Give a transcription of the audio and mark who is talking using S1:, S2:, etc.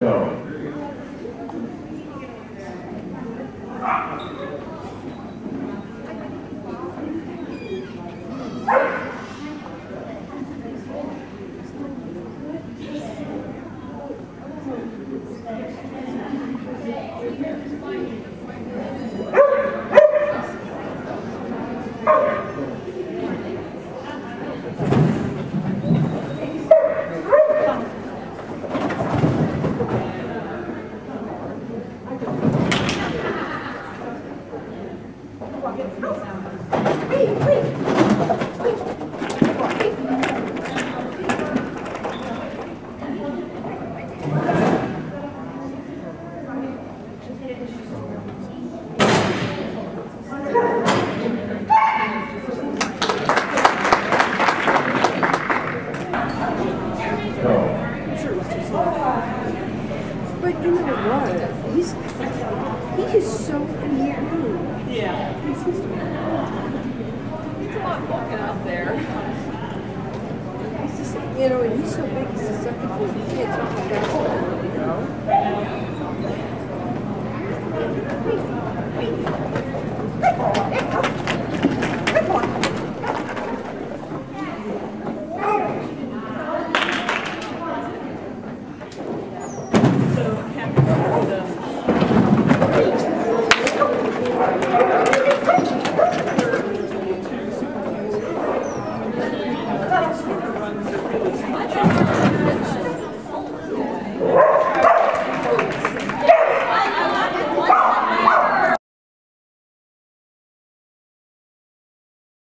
S1: Go.
S2: But you know what? He's he is so young.
S3: There.
S2: He's just, you know, he's so big, he's susceptible. He can't talk you know.